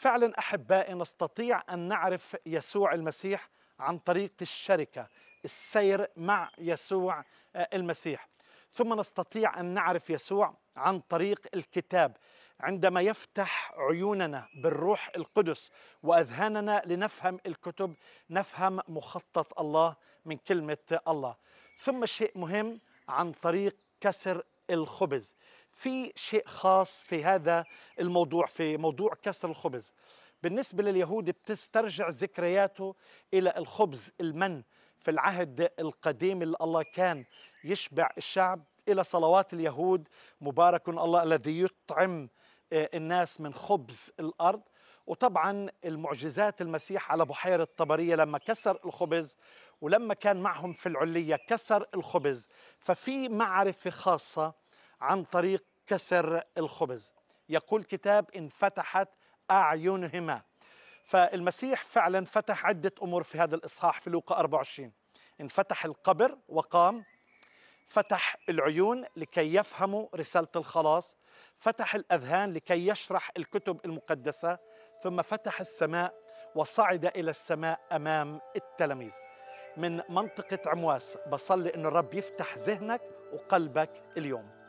فعلا أحبائي نستطيع أن نعرف يسوع المسيح عن طريق الشركة السير مع يسوع المسيح. ثم نستطيع أن نعرف يسوع عن طريق الكتاب. عندما يفتح عيوننا بالروح القدس وأذهاننا لنفهم الكتب نفهم مخطط الله من كلمة الله. ثم شيء مهم عن طريق كسر الخبز. في شيء خاص في هذا الموضوع في موضوع كسر الخبز. بالنسبة لليهود بتسترجع ذكرياته إلى الخبز المن في العهد القديم اللي الله كان يشبع الشعب إلى صلوات اليهود. مبارك الله الذي يطعم الناس من خبز الأرض. وطبعا المعجزات المسيح على بحيرة طبرية لما كسر الخبز ولما كان معهم في العلية كسر الخبز. ففي معرفة خاصة عن طريق كسر الخبز. يقول كتاب انفتحت أعينهما. فالمسيح فعلا فتح عدة أمور في هذا الإصحاح في لوقا 24 انفتح القبر وقام فتح العيون لكي يفهموا رسالة الخلاص فتح الأذهان لكي يشرح الكتب المقدسة ثم فتح السماء وصعد إلى السماء أمام التلاميذ. من منطقة عمواس. بصلي أن الرب يفتح ذهنك وقلبك اليوم.